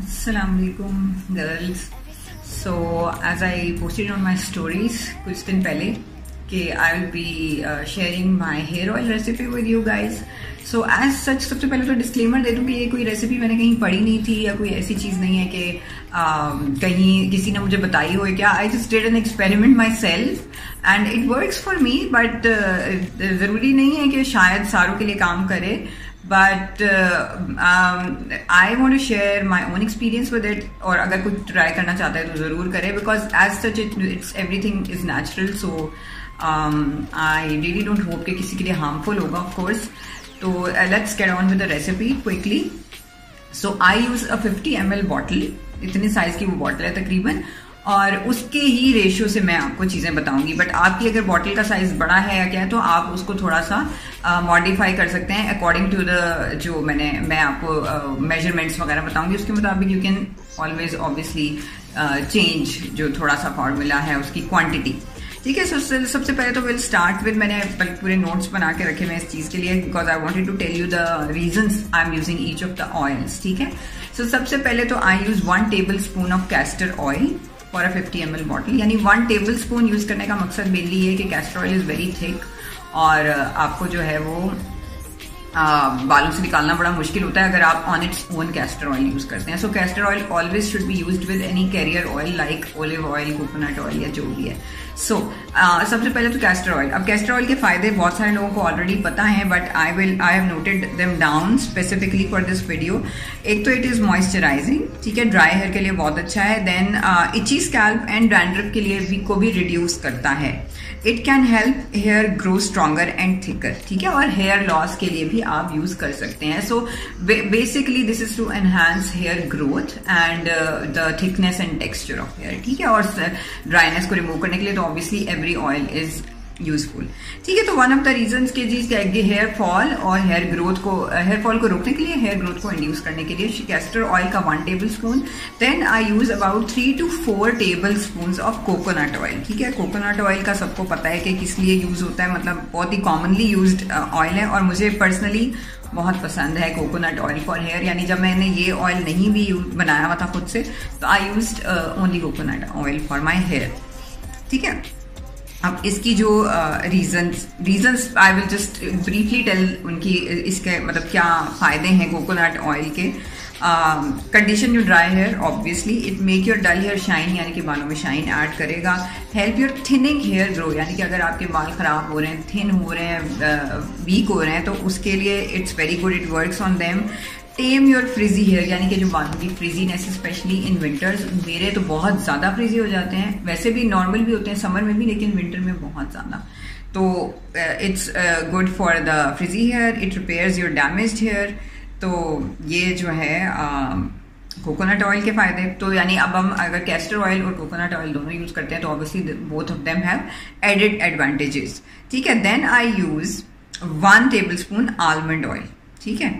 Assalamualaikum girls. So as I posted on my stories कुछ दिन पहले कि I will be sharing sharing hair oil recipe with you you so as such सबसे पहले तो disclaimer दे दूँ कि ये कोई रेसिपी मैंने कहीं पढ़ी नहीं थी या कोई ऐसी चीज़ नहीं है कि uh, कहीं किसी ने मुझे बताई हो क्या। I just did an experiment myself and it works for me but ज़रूरी नहीं है कि शायद सारों के लिए काम करे। But I want to share my own experience with it और अगर कुछ ट्राई करना चाहता है तो ज़रूर करे because as such it it's everything is natural so I really don't hope कि किसी के लिए हार्मफुल होगा ऑफकोर्स तो let's get on with the recipe quickly so I use a 50 M L bottle इतने साइज़ की वो बॉटल है तकरीबन। और उसके ही रेशियो से मैं आपको चीज़ें बताऊँगी। बट आपकी अगर बॉटल का साइज़ बड़ा है या क्या है तो आप उसको थोड़ा सा मॉडिफाई कर सकते हैं अकॉर्डिंग टू द जो मैंने, मैं आपको मेजरमेंट्स वगैरह बताऊँगी। उसके मुताबिक you can always obviously change जो थोड़ा सा फॉर्मूला है उसकी क्वांटिटी ठीक है सबसे सबसे पहले तो विल स्टार्ट विद मैंने पूरे नोट्स बना के रखे मैं इस चीज़ के लिए because I wanted to tell you the reason I am using each of the oils ठीक है? सो सबसे पहले तो I use one tablespoon of castor oil for a 50 M bottle यानी वन टेबल स्पून यूज़ करने का मकसद mainly है कि castor oil is very thick और आपको जो है वो आ, बालों से निकालना बड़ा मुश्किल होता है अगर आप on its own castor oil use करते हैं। So castor oil always should be used with any carrier oil like olive oil coconut oil या जो भी है। सो सबसे पहले तो कैस्टर ऑयल अब कैस्टर ऑयल के फ़ायदे बहुत सारे लोगों को ऑलरेडी पता है but I will I have noted them down specifically for this video एक तो इट इज़ मॉइस्चराइजिंग ठीक है? ड्राई हेयर के लिए बहुत अच्छा है. Then itchy scalp and dandruff के लिए भी को भी रिड्यूस करता है. It can help hair grow stronger and thicker ठीक है? और हेयर लॉस के लिए भी आप यूज़ कर सकते हैं. So basically this is to enhance hair growth and the thickness and texture of hair ठीक है? और ड्राइनेस को रिमूव करने के लिए तो obviously every oil is useful ठीक है तो वन ऑफ़ द रीजन के जी हेयर फॉल और हेयर ग्रोथ को हेयर फॉल को रोकने के लिए हेयर ग्रोथ को इंड्यूस करने के लिए कैस्टर ऑयल का one tablespoon then I use about three two four tablespoon of coconut oil ठीक है कोकोनट ऑयल का सबको पता है कि किस लिए यूज़ होता है मतलब बहुत ही कॉमनली यूज़ ऑयल है और मुझे पर्सनली बहुत पसंद है कोकोनट ऑयल फॉर हेयर यानी जब मैंने ये ऑयल नहीं भी बनाया हुआ था खुद से तो I use only coconut oil for my hair ठीक है? अब इसकी जो reasons reasons I will just briefly tell उनकी इसके मतलब क्या फ़ायदे हैं कोकोनट ऑयल के। Condition you dry hair obviously it make your dull hair shine यानी कि बालों में शाइन ऐड करेगा। Help your thinning hair grow यानी कि अगर आपके बाल ख़राब हो रहे हैं थिन हो रहे हैं वीक हो रहे हैं तो उसके लिए it's very good it works on them tame your frizzy hair यानी कि जो बालों की फ्रिजीनेस स्पेशली इन विंटर्स मेरे तो बहुत ज़्यादा फ्रिजी हो जाते हैं। वैसे भी नॉर्मल भी होते हैं समर में भी लेकिन विंटर में बहुत ज़्यादा। तो it's good for the frizzy hair it repairs your damage hair तो ये जो है कोकोनट uh, ऑयल के फ़ायदे। तो यानी अब हम अगर कैस्टर ऑयल और कोकोनट ऑयल दोनों यूज़ करते हैं तो obviously both of them have added advantages ठीक है then I use one tablespoon almond oil ठीक है?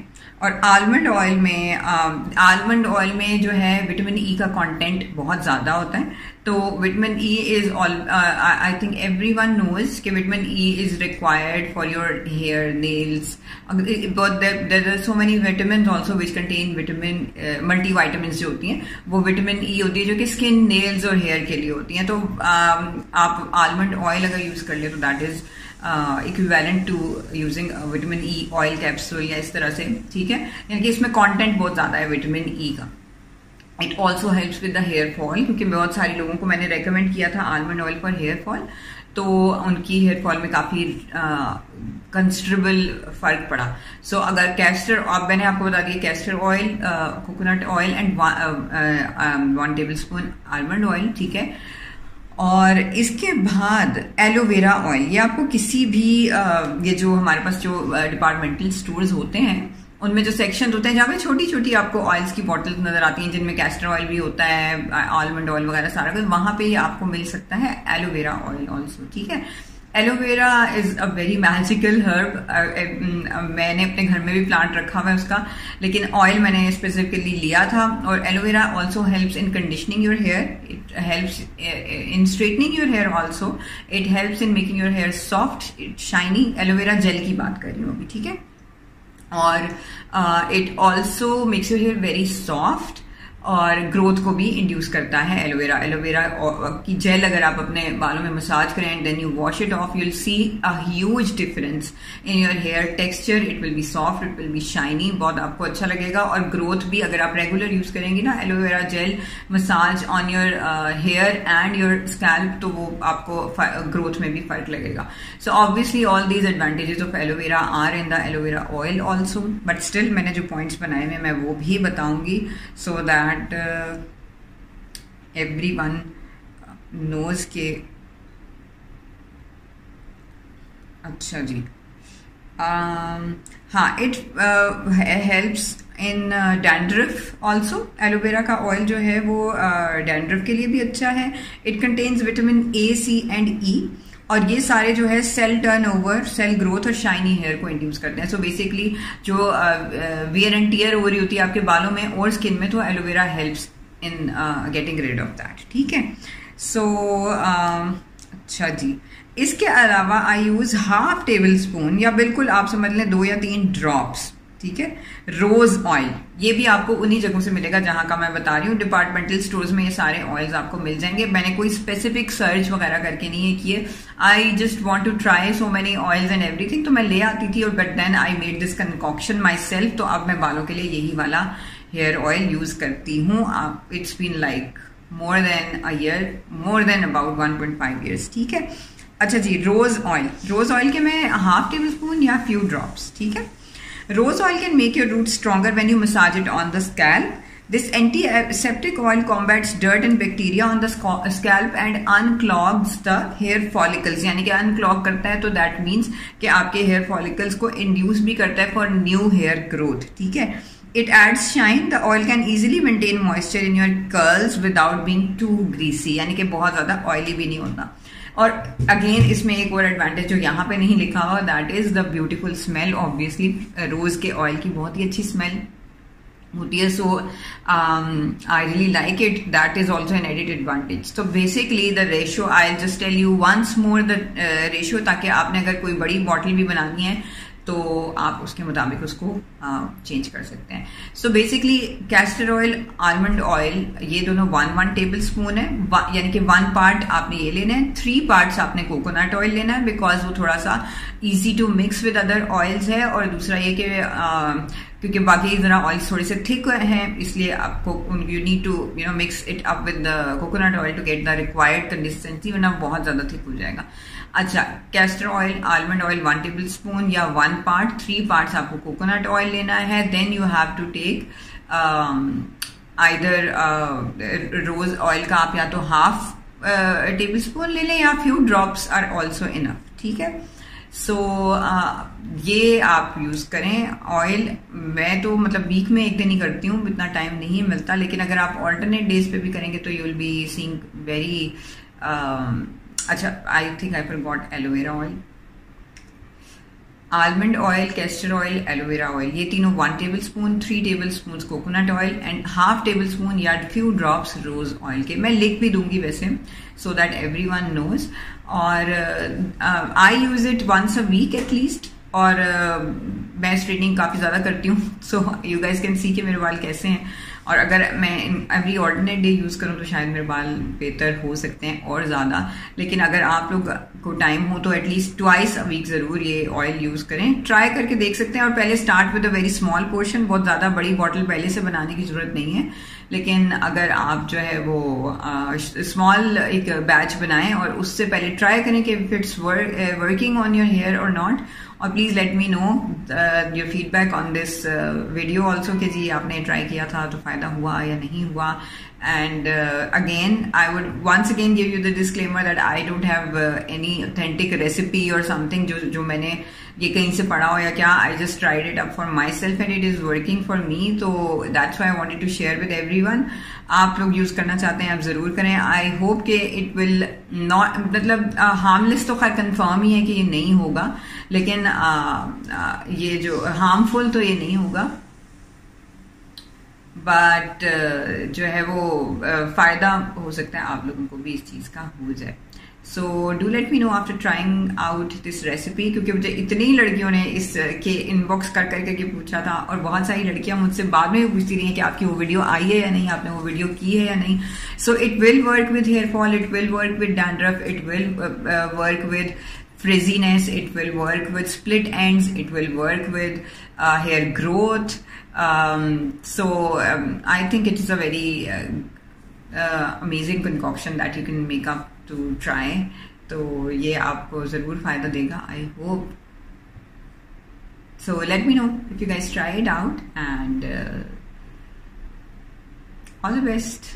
और आलमंड ऑयल में आलमंड ऑयल में जो है विटामिन ई e का कंटेंट बहुत ज़्यादा होता है। तो vitamin E is all I think everyone knows कि vitamin E is required for your hair nails there are so many vitamin also which contain vitamin multivitamin जो होती हैं वो विटामिन ई e होती है जो कि स्किन नेल्स और हेयर के लिए होती हैं। तो um, आप आलमंड ऑयल अगर यूज़ कर ले तो that is equivalent to using vitamin E oil capsule या इस तरह से ठीक है? यानी कि इसमें कंटेंट बहुत ज़्यादा है विटामिन ई e का। It also helps with the hair fall क्योंकि बहुत सारे लोगों को मैंने रेकमेंड किया था almond oil for hair fall तो उनकी हेयर फॉल में काफ़ी कंसिडरेबल फ़र्क पड़ा। सो so, अगर कैस्टर अब मैंने आपको बता दिया castor oil coconut oil and one tablespoon almond oil ठीक है? और इसके बाद एलोवेरा ऑयल ये आपको किसी भी ये जो हमारे पास जो डिपार्टमेंटल स्टोर्स होते हैं, उनमें जो सेक्शन होते हैं, जहाँ पे छोटी छोटी आपको ऑयल्स की बॉटल्स नज़र आती हैं, जिनमें कैस्टर ऑयल भी होता है आलमंड ऑयल वगैरह सारा कुछ, वहाँ पे आपको मिल सकता है एलोवेरा ऑयल ऑल्सो ठीक है? Aloe vera is a very magical herb मैंने अपने घर में भी प्लांट रखा हुआ है उसका, लेकिन ऑयल मैंने स्पेसिफिकली लिया था और aloe vera also helps in conditioning your hair it helps in straightening your hair also it helps in making your hair soft it shiny aloe vera gel की बात कर रही हूँ अभी, ठीक है? और it also makes your hair very soft और ग्रोथ को भी इंड्यूस करता है एलोवेरा। एलोवेरा की जेल अगर आप अपने बालों में मसाज करें and then you wash it off you'll see a huge difference in your hair texture it will be soft it will be shiny बहुत आपको अच्छा लगेगा। और ग्रोथ भी अगर आप रेगुलर यूज़ करेंगे ना aloe vera gel massage on your hair and your scalp तो वो आपको ग्रोथ में भी फ़र्क लगेगा। So obviously all these advantages of aloe vera are in the aloe vera oil also but still मैंने जो पॉइंट्स बनाए हुए मैं वो भी बताऊँगी so so that that uh, everyone knows के अच्छा जी हाँ it helps in dandruff also aloe vera का ऑयल जो है वो डैंड्रफ uh, के लिए भी अच्छा है. It contains vitamin A C and E और ये सारे जो है cell turnover cell growth और शाइनी हेयर को इंड्यूस करते हैं। सो बेसिकली जो वियर एंड टीयर हो रही होती है आपके बालों में और स्किन में तो aloe vera helps in getting rid of that ठीक है? सो अच्छा जी। इसके अलावा I use half tablespoon या बिल्कुल आप समझ लें दो या तीन ड्रॉप्स ठीक है? रोज ऑयल ये भी आपको उन्हीं जगहों से मिलेगा जहाँ का मैं बता रही हूँ। डिपार्टमेंटल स्टोर्स में ये सारे ऑयल्स आपको मिल जाएँगे। मैंने कोई स्पेसिफिक सर्च वगैरह करके नहीं किए। I just want to try so many oils and everything तो मैं ले आती थी और but then I made this concoction myself तो अब मैं बालों के लिए यही वाला हेयर ऑयल यूज़ करती हूँ। It's been like more than a year more than about one point five years ठीक है? अच्छा जी रोज ऑयल रोज ऑयल के मैं हाफ़ टेबल स्पून या फ्यू ड्रॉप्स ठीक है? Rose oil can make your roots stronger when you massage it on the scalp. This antiseptic oil combats dirt and bacteria on the scalp and unclogs the hair follicles. यानी कि unclog करता है तो that means कि आपके hair follicles को induce भी करता है for new hair growth. ठीक है It adds shine. The oil can easily maintain moisture in your curls without being too greasy. यानी कि बहुत ज़्यादा oily भी नहीं होता और अगेन इसमें एक और एडवांटेज जो यहाँ पे नहीं लिखा हुआ that is the beautiful smell obviously rose के ऑयल की बहुत ही अच्छी स्मेल होती है so I really like it that is also an added advantage तो basically the ratio I just tell you once more the ratio ताकि आपने अगर कोई बड़ी बॉटल भी बनानी है तो आप उसके मुताबिक उसको चेंज कर सकते हैं। So basically castor oil almond oil ये दोनों वन वन टेबल स्पून है यानी कि वन पार्ट आपने ये लेना है थ्री पार्ट्स आपने कोकोनट ऑयल लेना है बिकॉज़ वो थोड़ा सा easy to mix with other oils है, और दूसरा ये कि क्योंकि बाकी जरा ऑयल्स थोड़े से थिक हैं, इसलिए आपको you need to you know mix it up with coconut oil to get the required consistency वरना बहुत ज़्यादा थिक हो जाएगा। अच्छा castor oil almond oil one tablespoon या वन पार्ट थ्री पार्ट्स आपको कोकोनट ऑयल लेना है. Then you have to take either rose oil का आप या तो हाफ़ टेबल स्पून ले लें या few drops are also enough ठीक है? सो so, uh, ये आप यूज़ करें ऑयल मैं तो मतलब वीक में एक दिन ही करती हूँ इतना टाइम नहीं मिलता लेकिन अगर आप ऑल्टरनेट डेज़ पे भी करेंगे तो you will be seeing very अच्छा I think I forgot aloe vera oil almond oil castor oil aloe vera oil ये तीनों one tablespoon three tablespoon coconut oil and half tablespoon या फ्यू ड्रॉप्स रोज ऑयल के। मैं लिख भी दूँगी वैसे so that everyone knows और I use it once a week at least और uh, मैं स्ट्रेटनिंग काफ़ी ज़्यादा करती हूँ so you guys can see के मेरे बाल कैसे हैं। और अगर मैं एवरी ऑर्डिनेट डे यूज़ करूँ तो शायद मेरे बाल बेहतर हो सकते हैं और ज़्यादा। लेकिन अगर आप लोग को टाइम हो तो एटलीस्ट ट्वाइस अ वीक ज़रूर ये ऑयल यूज़ करें। ट्राई करके देख सकते हैं, और पहले start with a very small portion बहुत ज़्यादा बड़ी बॉटल पहले से बनाने की ज़रूरत नहीं है। लेकिन अगर आप जो है वो स्मॉल एक बैच बनाएँ, और उससे पहले ट्राई करें कि if it's working on your hair और नॉट और please let me know your feedback on this video also कि जी आपने ट्राई किया था तो फ़ायदा हुआ या नहीं हुआ। And again I would once again give you the disclaimer that I don't have any authentic recipe और समथिंग जो जो मैंने ये कहीं से पढ़ा हो या क्या I just tried it up for myself and it is working for me तो that's why wanted to share with everyone आप लोग यूज़ करना चाहते हैं आप ज़रूर करें. आई होप के इट विल नॉट मतलब हार्मलेस तो खैर कंफर्म ही है कि ये नहीं होगा. लेकिन आ, आ, ये जो हार्मफुल तो ये नहीं होगा. बट जो है वो फ़ायदा हो सकता है आप लोगों को भी इस चीज़ का हो जाए। So do let me know after trying out this recipe क्योंकि मुझे इतनी लड़कियों ने इस के इनबॉक्स कर कर करके पूछा था, और बहुत सारी लड़कियाँ मुझसे बाद में पूछती रही हैं कि आपकी वो वीडियो आई है या नहीं, आपने वो वीडियो की है या नहीं। So it will work with hair fall it will work with dandruff it will work with frizziness it will work with split ends it will work with hair growth um, so um, i think it is a very uh, uh, amazing concoction that you can make up to try तो ये आपको ज़रूर फ़ायदा देगा I hope so let me know if you guys try it out and all the best